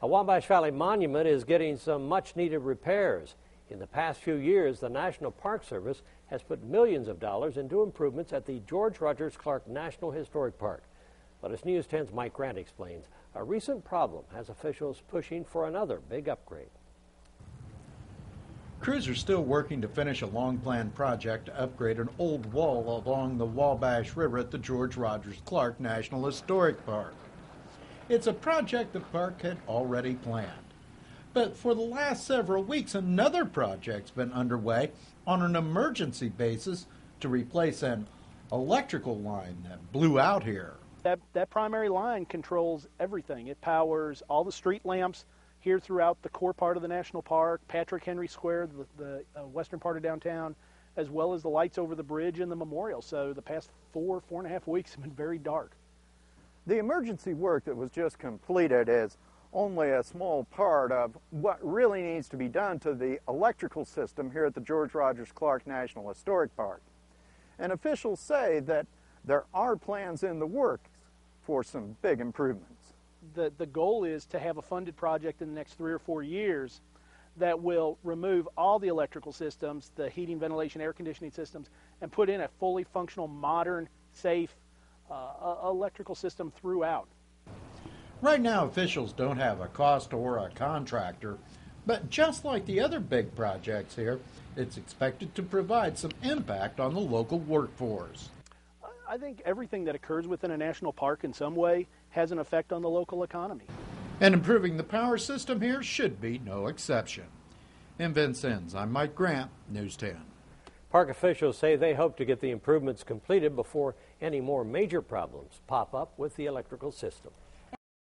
A Wabash Valley monument is getting some much needed repairs. In the past few years, the National Park Service has put millions of dollars into improvements at the George Rogers Clark National Historic Park. But as News 10's Mike Grant explains, a recent problem has officials pushing for another big upgrade. Crews are still working to finish a long planned project to upgrade an old wall along the Wabash River at the George Rogers Clark National Historic Park. It's a project the park had already planned. But for the last several weeks, another project's been underway on an emergency basis to replace an electrical line that blew out here. That, that primary line controls everything. It powers all the street lamps here throughout the core part of the national park, Patrick Henry Square, the, the uh, western part of downtown, as well as the lights over the bridge and the memorial. So the past four, four and a half weeks have been very dark. The emergency work that was just completed is only a small part of what really needs to be done to the electrical system here at the George Rogers Clark National Historic Park. And officials say that there are plans in the works for some big improvements. The, the goal is to have a funded project in the next three or four years that will remove all the electrical systems, the heating, ventilation, air conditioning systems, and put in a fully functional, modern, safe, uh, electrical system throughout. Right now, officials don't have a cost or a contractor, but just like the other big projects here, it's expected to provide some impact on the local workforce. I think everything that occurs within a national park in some way has an effect on the local economy. And improving the power system here should be no exception. In Vincennes, I'm Mike Grant, News 10. Park officials say they hope to get the improvements completed before any more major problems pop up with the electrical system.